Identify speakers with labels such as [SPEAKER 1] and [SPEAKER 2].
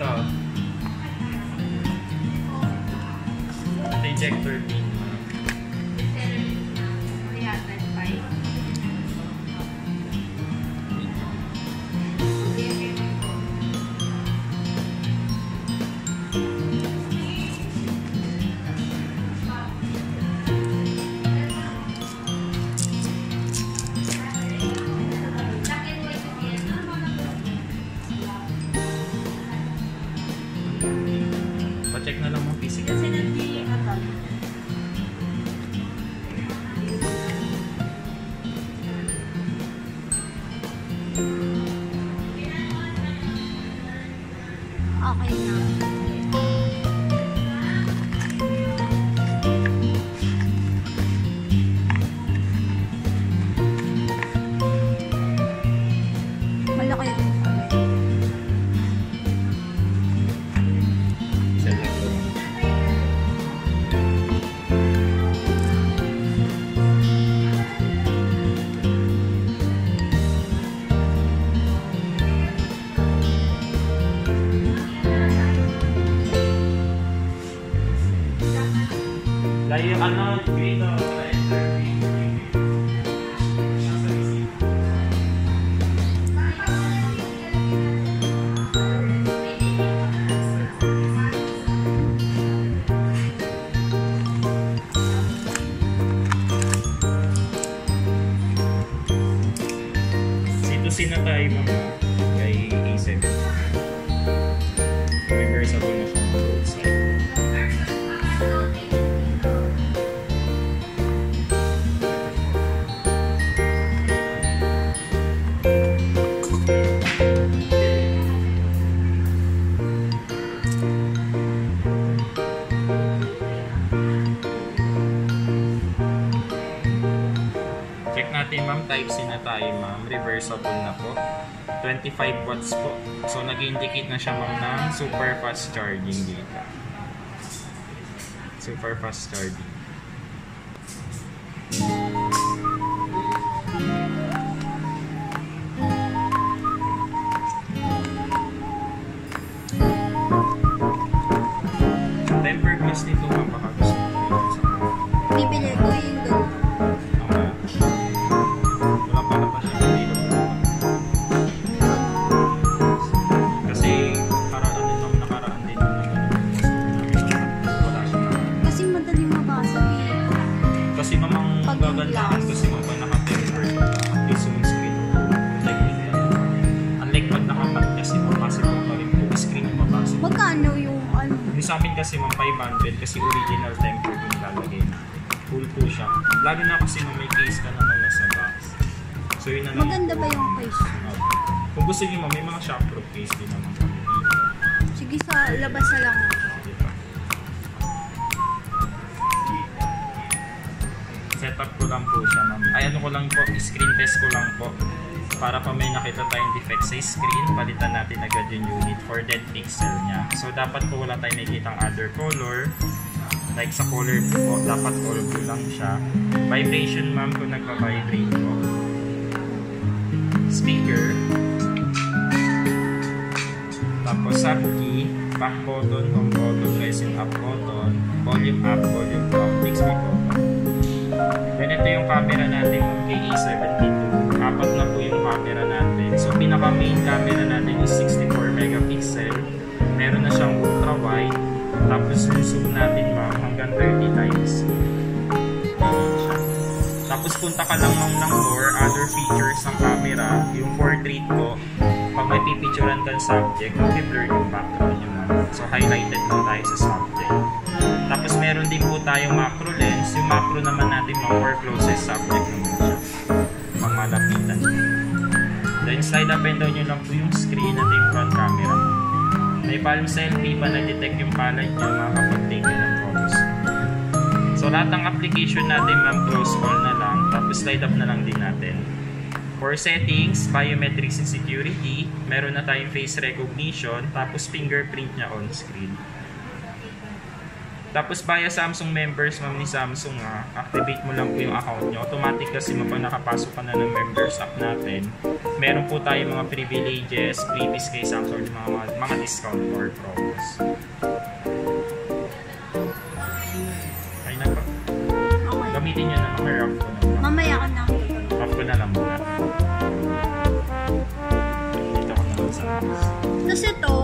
[SPEAKER 1] Ito. Ito ejector pin.
[SPEAKER 2] Okay na.
[SPEAKER 1] Dahil ano, dito, enter pin. Nasa receipt. Situsin na tayo mga kay A7. Reversible na siya natin ma'am, type C na tayo ma'am. Reversible na po. 25 watts po. So nag-indicate na siya ma'am ng super fast charging dito. Super fast charging. Sa amin kasi mga 500 kasi original temper yung lalagay natin. Full po siya. Lalo na kasi nung may case ka naman na sa box. So yun na lang.
[SPEAKER 2] Maganda ba yung case?
[SPEAKER 1] Kung gusto niyo may mga shockproof case din naman kami dito.
[SPEAKER 2] Sige sa labas na lang.
[SPEAKER 1] Diba? Setup ko lang po siya ma'am. Ay ano ko lang po, screen test ko lang po para pa may nakita tayong defect sa screen, palitan natin agad yung unit for that pixel niya. So, dapat po wala tayong nakikitang other color. Like sa color po, dapat color blue lang siya. Vibration ma'am kung nagpa-vibrate po. Speaker. Tapos sub key, back button, home button, rising up button, volume up, volume down, mix button. Then ito yung camera natin, KA70 pinaka main camera natin is 64 megapixel. Meron na siyang ultra wide. Tapos zoom natin ma'am hanggang 30 times. Tapos punta ka lang ma'am ng more other features ng camera. Yung portrait po, pag may pipicturean kang subject, mag-blur yung background nyo ma'am. So highlighted lang tayo sa subject. Tapos meron din po tayong macro lens. Yung macro naman natin mga more closest subject Slide up and down nyo lang po yung screen at yung front camera. May palm selfie pa na-detect yung palad nyo makakapag-take ka ng photos. So lahat ng application natin ma'am close all na lang. Tapos slide up na lang din natin. For settings, biometrics and security, meron na tayong face recognition, tapos fingerprint niya on screen. Tapos via Samsung members ma'am ni Samsung ah, activate mo lang po yung account nyo. Automatic kasi mapag nakapasok ka na ng members app natin, meron po tayo mga privileges, freebies kay Samsung, mga, mga, mga discount or promos. Ay na pa.
[SPEAKER 2] Okay.
[SPEAKER 1] Gamitin nyo na mga off ko na.
[SPEAKER 2] Mamaya ka na.
[SPEAKER 1] Off ko na lang muna. Dito ko na lang sa
[SPEAKER 2] Tapos ito,